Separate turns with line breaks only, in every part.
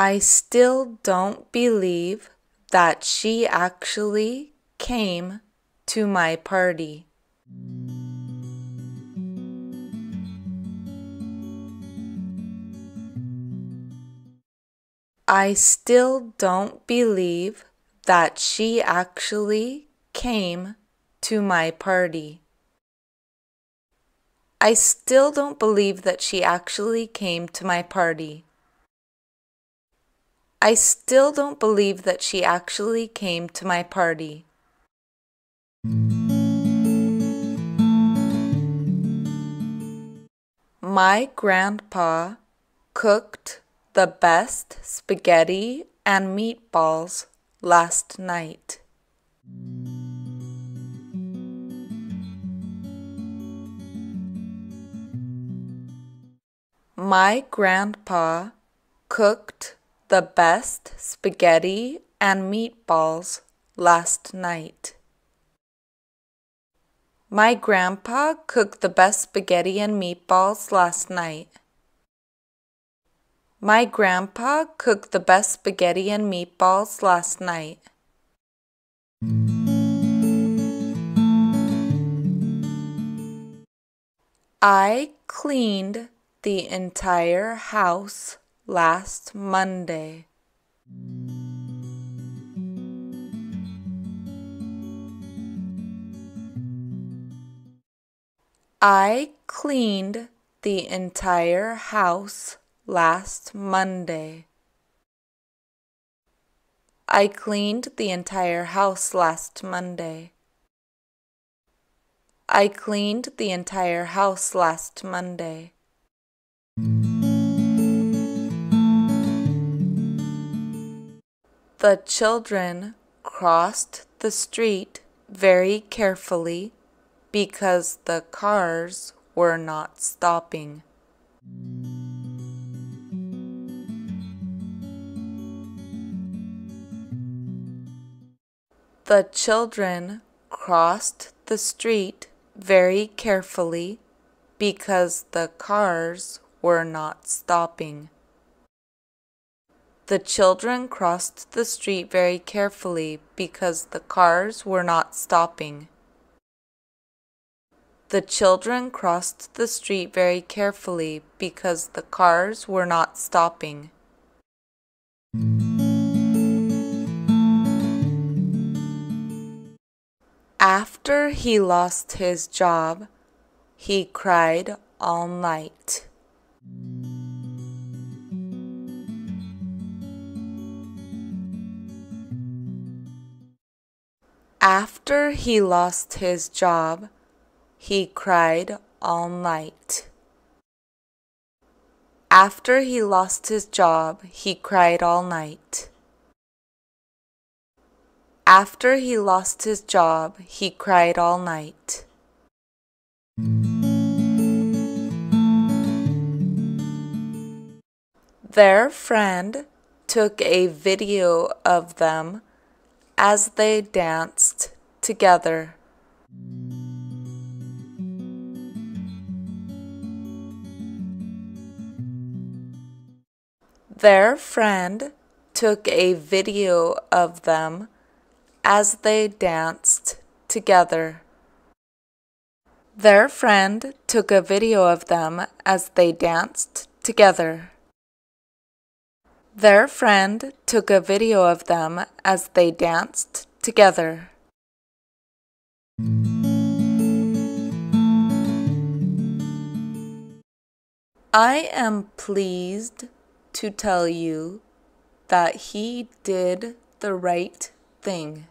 I still don't believe that she actually came to my party. I still don't believe that she actually came to my party. I still don't believe that she actually came to my party. I still don't believe that she actually came to my party. My grandpa cooked the best spaghetti and meatballs last night. My grandpa cooked the best spaghetti and meatballs last night. My grandpa cooked the best spaghetti and meatballs last night. My grandpa cooked the best spaghetti and meatballs last night. I cleaned the entire house last Monday. I cleaned the entire house last Monday. I cleaned the entire house last Monday. I cleaned the entire house last Monday. The children crossed the street very carefully because the cars were not stopping. The children crossed the street very carefully because the cars were not stopping. The children crossed the street very carefully because the cars were not stopping. The children crossed the street very carefully because the cars were not stopping. After he lost his job, he cried all night. After he lost his job, he cried all night. After he lost his job, he cried all night. After he lost his job, he cried all night. Their friend took a video of them as they danced together. Their friend took a video of them as they danced together. Their friend took a video of them as they danced together. Their friend took a video of them as they danced together. I am pleased to tell you that he did the right thing.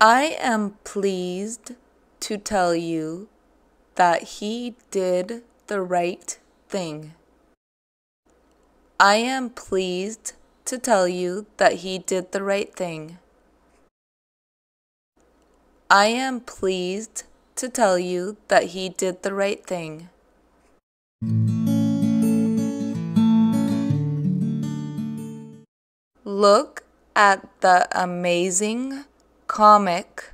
I am pleased to tell you that he did the right thing. I am pleased to tell you that he did the right thing. I am pleased to tell you that he did the right thing. Look at the amazing comic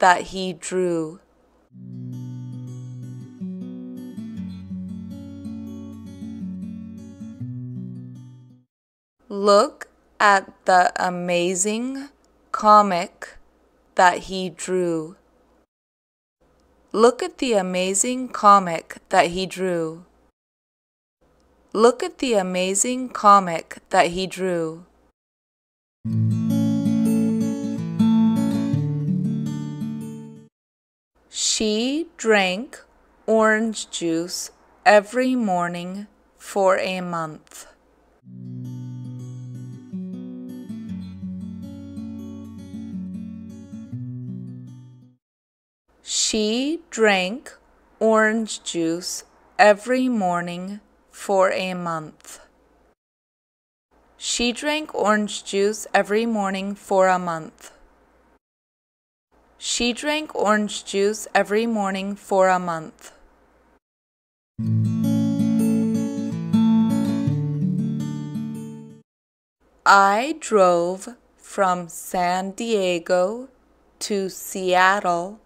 that he drew. Look at the amazing comic that he drew. Look at the amazing comic that he drew. Look at the amazing comic that he drew. She drank orange juice every morning for a month. She drank orange juice every morning for a month. She drank orange juice every morning for a month. She drank orange juice every morning for a month. I drove from San Diego to Seattle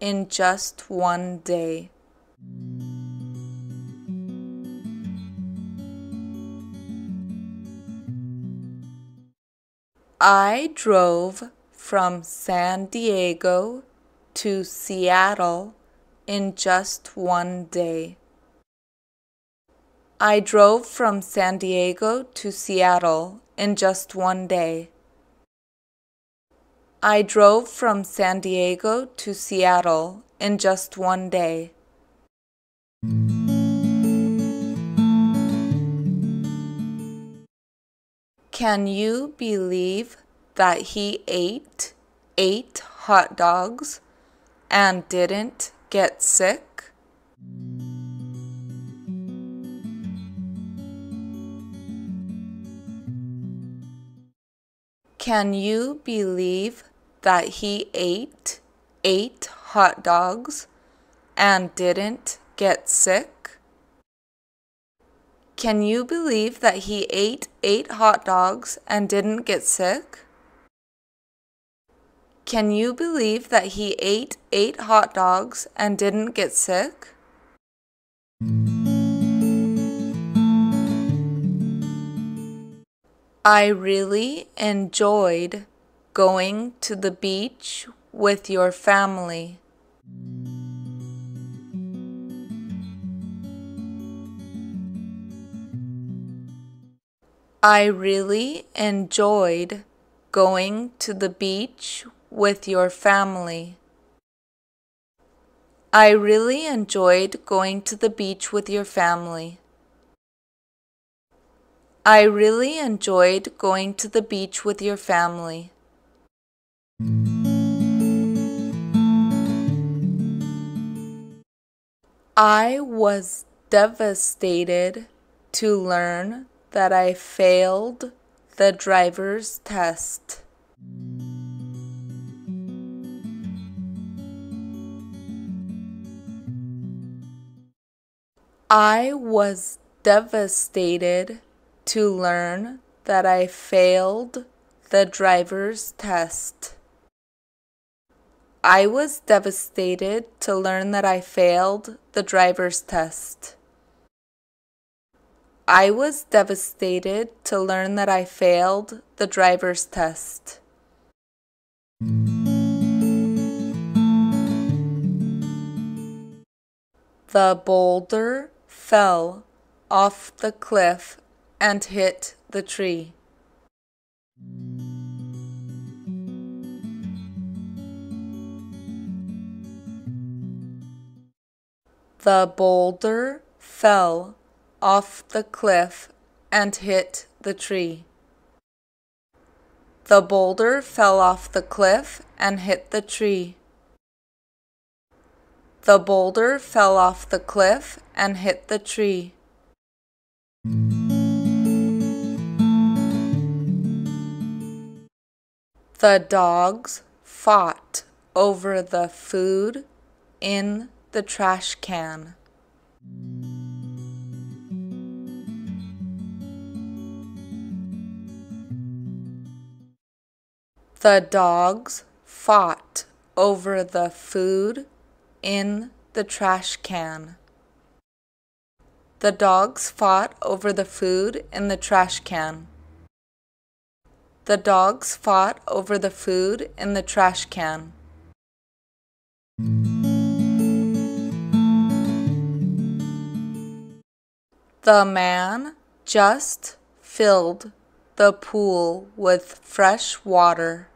in just one day. I drove from San Diego to Seattle in just one day. I drove from San Diego to Seattle in just one day. I drove from San Diego to Seattle in just one day. Can you believe that he ate eight hot dogs and didn't get sick? Can you believe that he ate eight hot dogs and didn't get sick? Can you believe that he ate eight hot dogs and didn't get sick? Can you believe that he ate eight hot dogs and didn't get sick? I really enjoyed going to the beach with your family. I really enjoyed going to the beach with your family. I really enjoyed going to the beach with your family. I really enjoyed going to the beach with your family. I was devastated to learn that I failed the driver's test. I was devastated to learn that I failed the driver's test. I was devastated to learn that I failed the driver's test. I was devastated to learn that I failed the driver's test. The boulder fell off the cliff and hit the tree. The boulder fell off the cliff and hit the tree. The boulder fell off the cliff and hit the tree. The boulder fell off the cliff and hit the tree. The dogs fought over the food in the trash can. The dogs fought over the food in the trash can. The dogs fought over the food in the trash can. The dogs fought over the food in the trash can. The man just filled the pool with fresh water.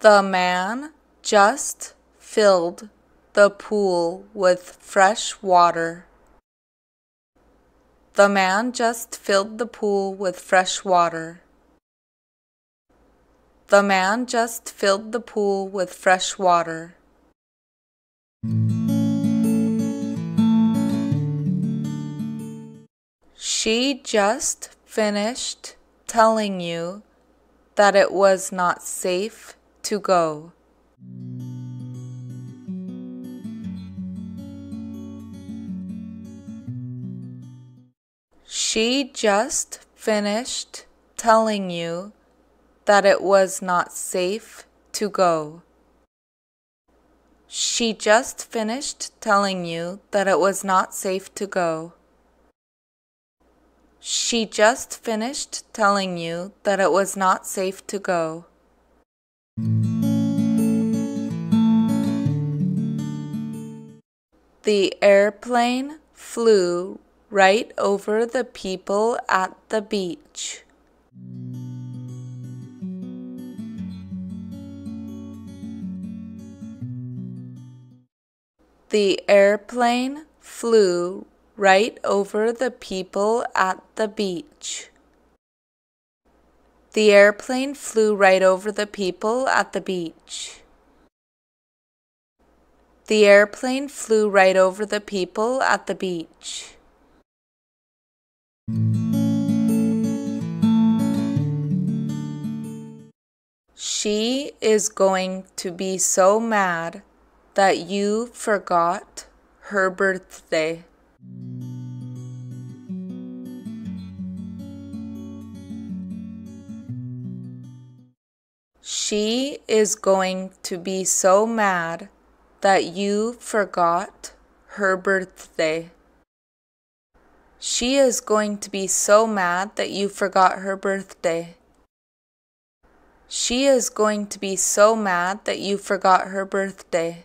The man just filled the pool with fresh water. The man just filled the pool with fresh water. The man just filled the pool with fresh water. She just finished telling you that it was not safe to go. She just finished telling you that it was not safe to go. She just finished telling you that it was not safe to go. She just finished telling you that it was not safe to go. The airplane flew right over the people at the beach. The airplane flew right over the people at the beach. The airplane flew right over the people at the beach. The airplane flew right over the people at the beach. She is going to be so mad that you forgot her birthday. She is going to be so mad that you forgot her birthday. She is going to be so mad that you forgot her birthday. She is going to be so mad that you forgot her birthday.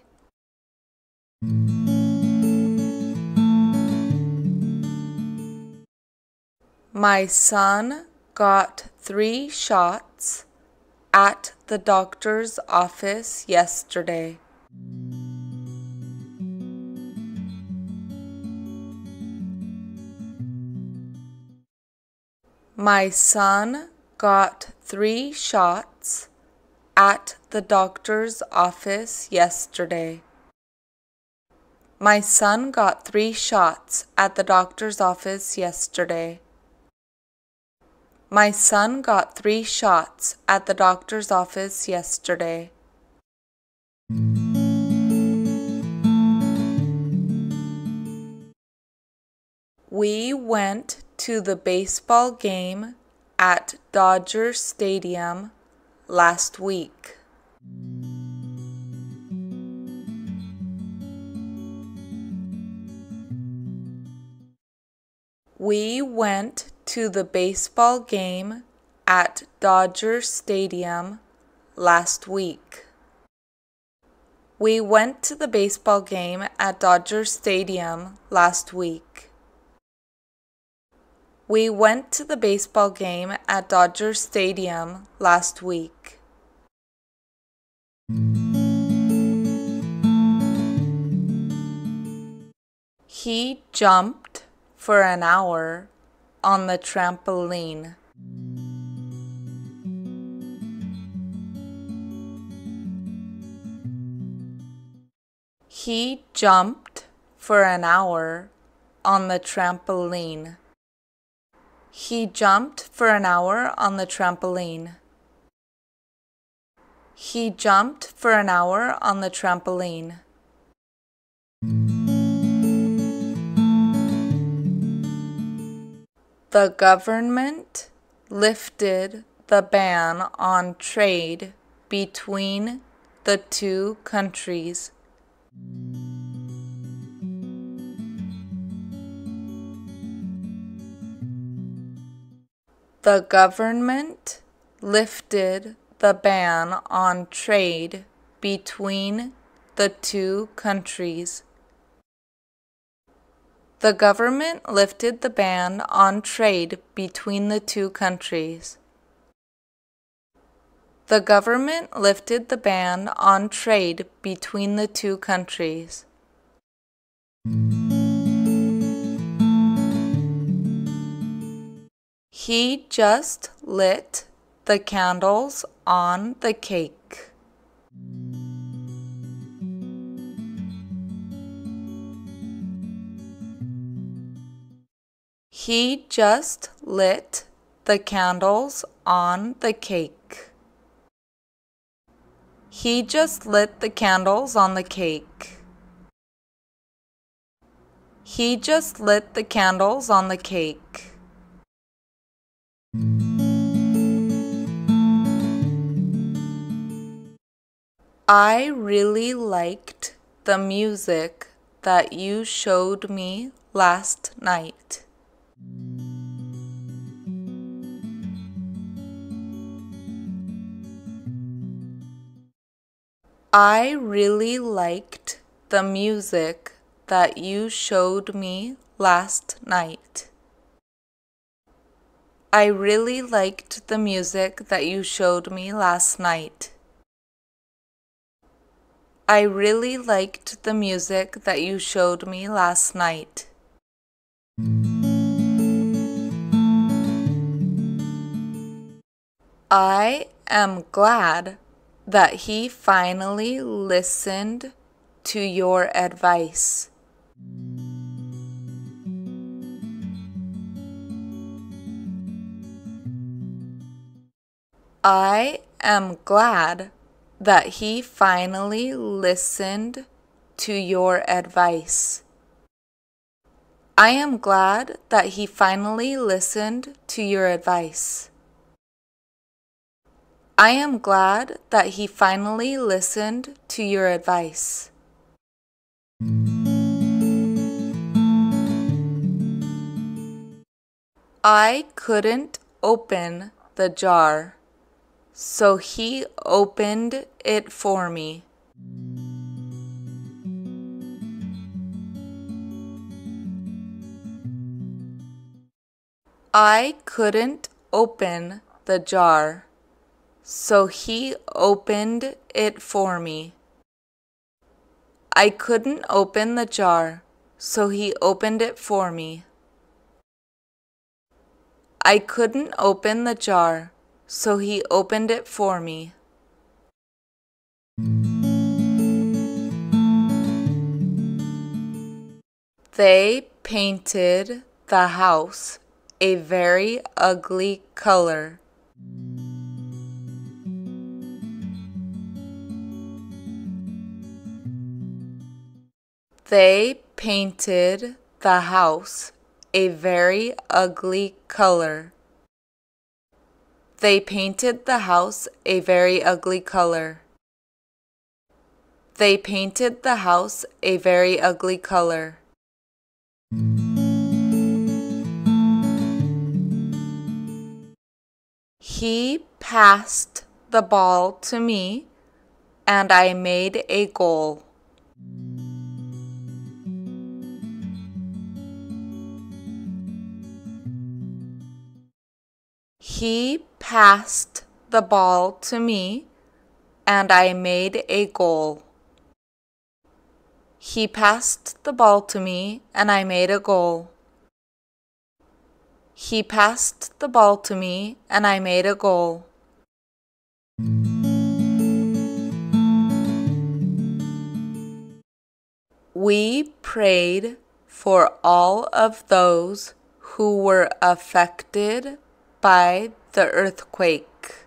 My son got three shots at the doctor's office yesterday. My son got three shots at the doctor's office yesterday. My son got three shots at the doctor's office yesterday. My son got three shots at the doctor's office yesterday. We went to the baseball game at Dodger Stadium last week. We went to the baseball game at Dodger Stadium last week. We went to the baseball game at Dodger Stadium last week. We went to the baseball game at Dodger Stadium last week. He jumped for an hour on the trampoline. He jumped for an hour on the trampoline. He jumped for an hour on the trampoline. He jumped for an hour on the trampoline. The government lifted the ban on trade between the two countries. The government lifted the ban on trade between the two countries. The government lifted the ban on trade between the two countries. The government lifted the ban on trade between the two countries. He just lit the candles on the cake. He just lit the candles on the cake. He just lit the candles on the cake. He just lit the candles on the cake. I really liked the music that you showed me last night. I really liked the music that you showed me last night. I really liked the music that you showed me last night. I really liked the music that you showed me last night. I am glad that he finally listened to your advice. I am glad that he finally listened to your advice. I am glad that he finally listened to your advice. I am glad that he finally listened to your advice. I couldn't open the jar, so he opened it for me. I couldn't open the jar, so he opened it for me. I couldn't open the jar, so he opened it for me. I couldn't open the jar, so he opened it for me. They painted the house a very ugly color. They painted the house a very ugly color. They painted the house a very ugly color. They painted the house a very ugly color. He passed the ball to me and I made a goal. He passed the ball to me and I made a goal. He passed the ball to me and I made a goal. He passed the ball to me and I made a goal. We prayed for all of those who were affected by the earthquake.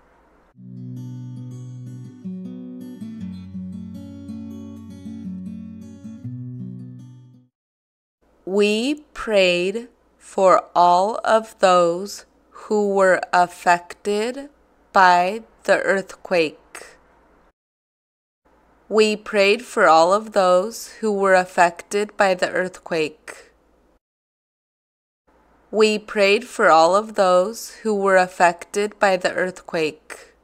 We prayed for all of those who were affected by the earthquake. We prayed for all of those who were affected by the earthquake. We prayed for all of those who were affected by the earthquake.